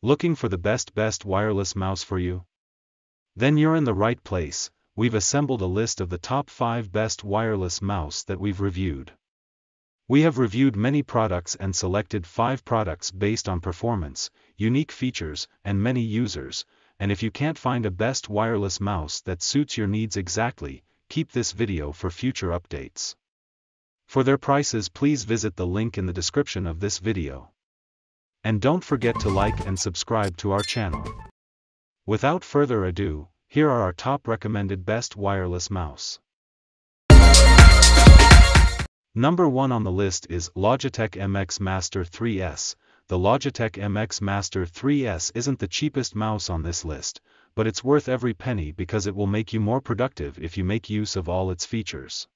Looking for the best best wireless mouse for you? Then you're in the right place, we've assembled a list of the top 5 best wireless mouse that we've reviewed. We have reviewed many products and selected 5 products based on performance, unique features, and many users, and if you can't find a best wireless mouse that suits your needs exactly, keep this video for future updates. For their prices please visit the link in the description of this video. And don't forget to like and subscribe to our channel. Without further ado, here are our top recommended best wireless mouse. Number 1 on the list is Logitech MX Master 3S. The Logitech MX Master 3S isn't the cheapest mouse on this list, but it's worth every penny because it will make you more productive if you make use of all its features.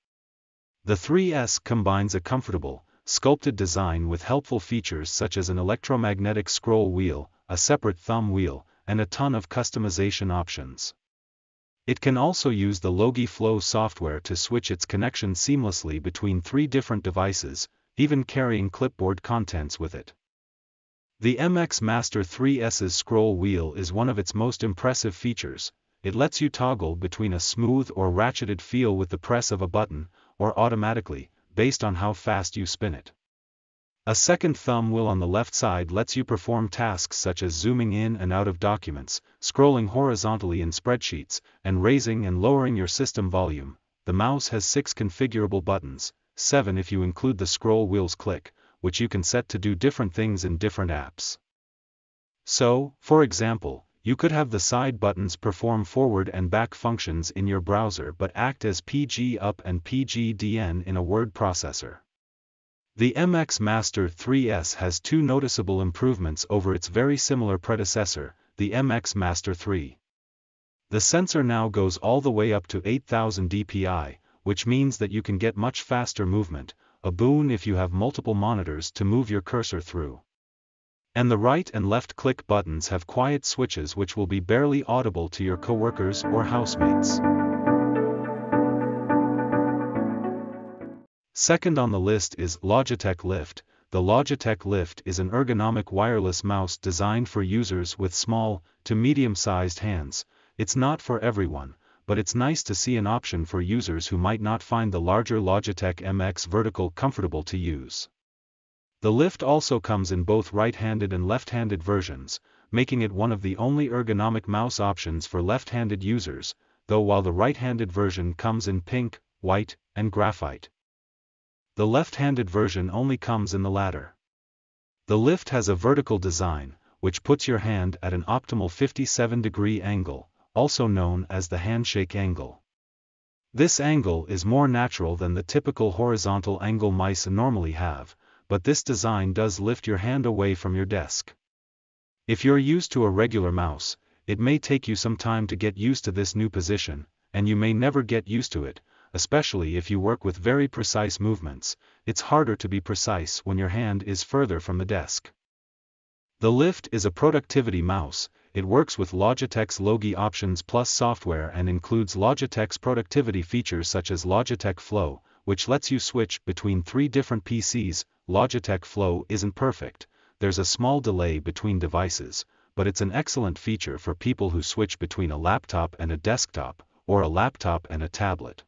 The 3S combines a comfortable, sculpted design with helpful features such as an electromagnetic scroll wheel, a separate thumb wheel, and a ton of customization options. It can also use the Logi Flow software to switch its connection seamlessly between three different devices, even carrying clipboard contents with it. The MX Master 3S's scroll wheel is one of its most impressive features, it lets you toggle between a smooth or ratcheted feel with the press of a button, or automatically, based on how fast you spin it. A second thumb wheel on the left side lets you perform tasks such as zooming in and out of documents, scrolling horizontally in spreadsheets, and raising and lowering your system volume. The mouse has six configurable buttons, seven if you include the scroll wheel's click, which you can set to do different things in different apps. So, for example, you could have the side buttons perform forward and back functions in your browser but act as PG up and PGDN in a word processor. The MX Master 3S has two noticeable improvements over its very similar predecessor, the MX Master 3. The sensor now goes all the way up to 8000 dpi, which means that you can get much faster movement, a boon if you have multiple monitors to move your cursor through and the right and left click buttons have quiet switches which will be barely audible to your coworkers or housemates. Second on the list is Logitech Lift. The Logitech Lift is an ergonomic wireless mouse designed for users with small to medium-sized hands. It's not for everyone, but it's nice to see an option for users who might not find the larger Logitech MX Vertical comfortable to use. The lift also comes in both right-handed and left-handed versions, making it one of the only ergonomic mouse options for left-handed users, though while the right-handed version comes in pink, white, and graphite. The left-handed version only comes in the latter. The lift has a vertical design, which puts your hand at an optimal 57 degree angle, also known as the handshake angle. This angle is more natural than the typical horizontal angle mice normally have, but this design does lift your hand away from your desk. If you're used to a regular mouse, it may take you some time to get used to this new position, and you may never get used to it, especially if you work with very precise movements, it's harder to be precise when your hand is further from the desk. The Lift is a productivity mouse, it works with Logitech's Logi Options Plus software and includes Logitech's productivity features such as Logitech Flow, which lets you switch between three different PCs, Logitech Flow isn't perfect, there's a small delay between devices, but it's an excellent feature for people who switch between a laptop and a desktop, or a laptop and a tablet.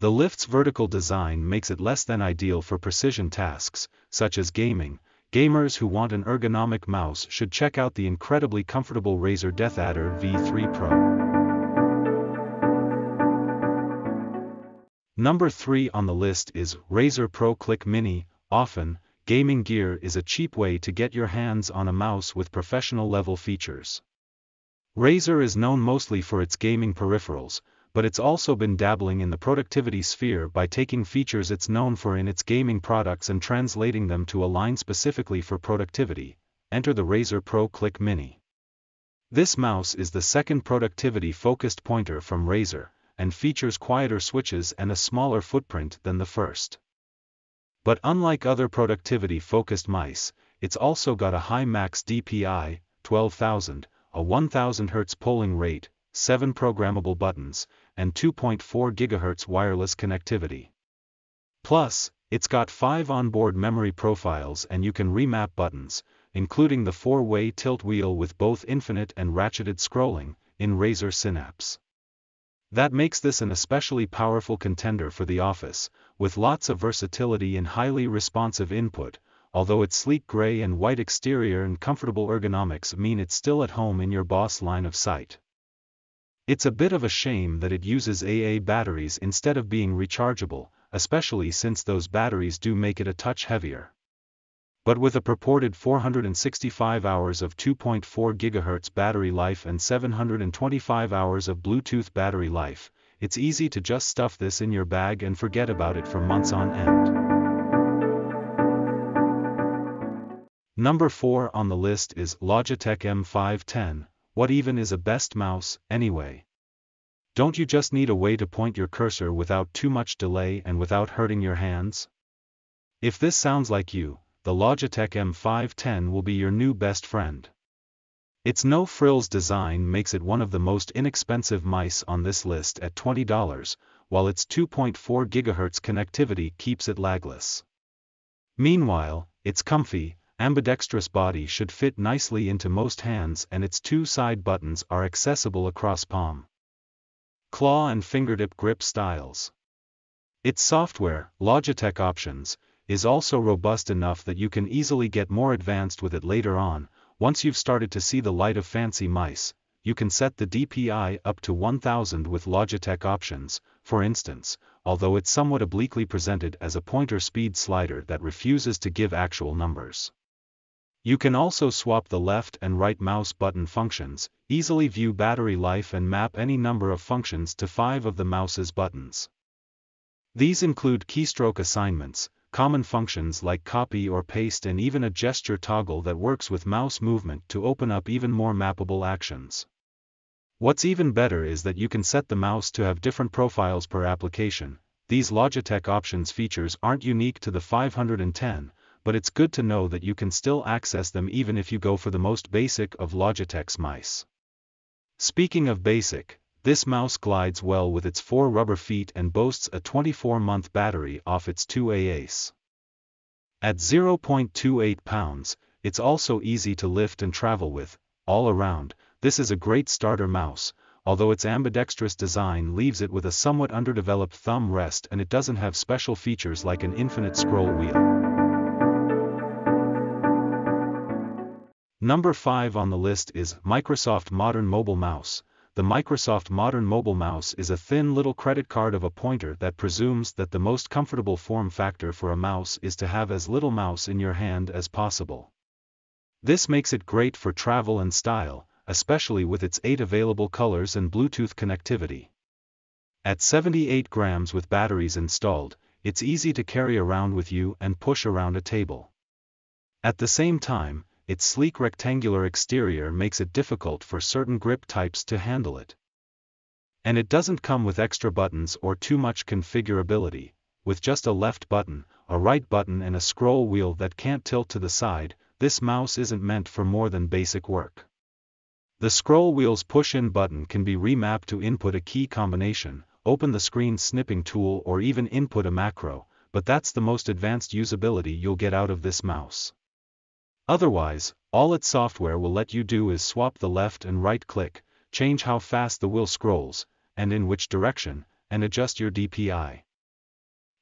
The lift's vertical design makes it less than ideal for precision tasks, such as gaming. Gamers who want an ergonomic mouse should check out the incredibly comfortable Razer DeathAdder V3 Pro. Number 3 on the list is Razer Pro Click Mini, Often, gaming gear is a cheap way to get your hands on a mouse with professional level features. Razer is known mostly for its gaming peripherals, but it's also been dabbling in the productivity sphere by taking features it's known for in its gaming products and translating them to align specifically for productivity. Enter the Razer Pro Click Mini. This mouse is the second productivity-focused pointer from Razer, and features quieter switches and a smaller footprint than the first. But unlike other productivity-focused mice, it's also got a high max DPI, 12,000, a 1000 Hz polling rate, 7 programmable buttons, and 2.4 GHz wireless connectivity. Plus, it's got 5 onboard memory profiles and you can remap buttons, including the four-way tilt wheel with both infinite and ratcheted scrolling, in Razer Synapse. That makes this an especially powerful contender for the office, with lots of versatility and highly responsive input, although its sleek gray and white exterior and comfortable ergonomics mean it's still at home in your boss line of sight. It's a bit of a shame that it uses AA batteries instead of being rechargeable, especially since those batteries do make it a touch heavier. But with a purported 465 hours of 2.4 GHz battery life and 725 hours of Bluetooth battery life, it's easy to just stuff this in your bag and forget about it for months on end. Number 4 on the list is Logitech M510, what even is a best mouse, anyway? Don't you just need a way to point your cursor without too much delay and without hurting your hands? If this sounds like you, the Logitech M510 will be your new best friend. Its no-frills design makes it one of the most inexpensive mice on this list at $20, while its 2.4 GHz connectivity keeps it lagless. Meanwhile, its comfy, ambidextrous body should fit nicely into most hands and its two side buttons are accessible across palm, claw and fingertip grip styles. Its software, Logitech Options, is also robust enough that you can easily get more advanced with it later on, once you've started to see the light of fancy mice, you can set the DPI up to 1000 with Logitech Options, for instance, although it's somewhat obliquely presented as a pointer speed slider that refuses to give actual numbers. You can also swap the left and right mouse button functions, easily view battery life and map any number of functions to five of the mouse's buttons. These include keystroke assignments, common functions like copy or paste and even a gesture toggle that works with mouse movement to open up even more mappable actions. What's even better is that you can set the mouse to have different profiles per application. These Logitech options features aren't unique to the 510, but it's good to know that you can still access them even if you go for the most basic of Logitech's mice. Speaking of basic, this mouse glides well with its four rubber feet and boasts a 24-month battery off its 2 AAs. At 0.28 pounds, it's also easy to lift and travel with, all around, this is a great starter mouse, although its ambidextrous design leaves it with a somewhat underdeveloped thumb rest and it doesn't have special features like an infinite scroll wheel. Number 5 on the list is Microsoft Modern Mobile Mouse. The Microsoft Modern Mobile Mouse is a thin little credit card of a pointer that presumes that the most comfortable form factor for a mouse is to have as little mouse in your hand as possible. This makes it great for travel and style, especially with its 8 available colors and Bluetooth connectivity. At 78 grams with batteries installed, it's easy to carry around with you and push around a table. At the same time, its sleek rectangular exterior makes it difficult for certain grip types to handle it. And it doesn't come with extra buttons or too much configurability, with just a left button, a right button and a scroll wheel that can't tilt to the side, this mouse isn't meant for more than basic work. The scroll wheel's push-in button can be remapped to input a key combination, open the screen snipping tool or even input a macro, but that's the most advanced usability you'll get out of this mouse. Otherwise, all its software will let you do is swap the left and right click, change how fast the wheel scrolls, and in which direction, and adjust your DPI.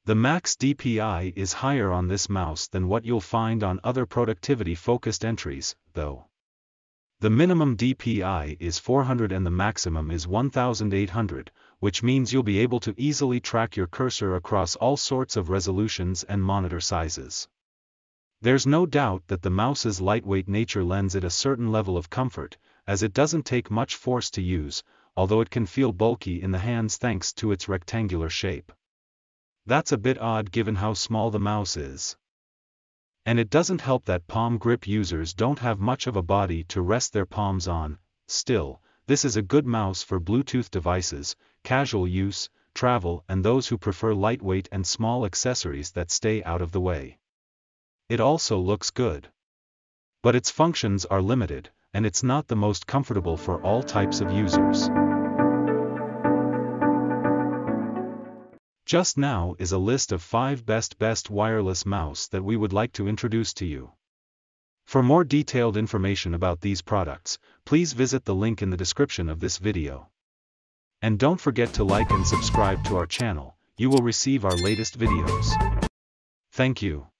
The max DPI is higher on this mouse than what you'll find on other productivity-focused entries, though. The minimum DPI is 400 and the maximum is 1800, which means you'll be able to easily track your cursor across all sorts of resolutions and monitor sizes. There's no doubt that the mouse's lightweight nature lends it a certain level of comfort, as it doesn't take much force to use, although it can feel bulky in the hands thanks to its rectangular shape. That's a bit odd given how small the mouse is. And it doesn't help that palm grip users don't have much of a body to rest their palms on, still, this is a good mouse for Bluetooth devices, casual use, travel and those who prefer lightweight and small accessories that stay out of the way it also looks good. But its functions are limited, and it's not the most comfortable for all types of users. Just now is a list of 5 best best wireless mouse that we would like to introduce to you. For more detailed information about these products, please visit the link in the description of this video. And don't forget to like and subscribe to our channel, you will receive our latest videos. Thank you.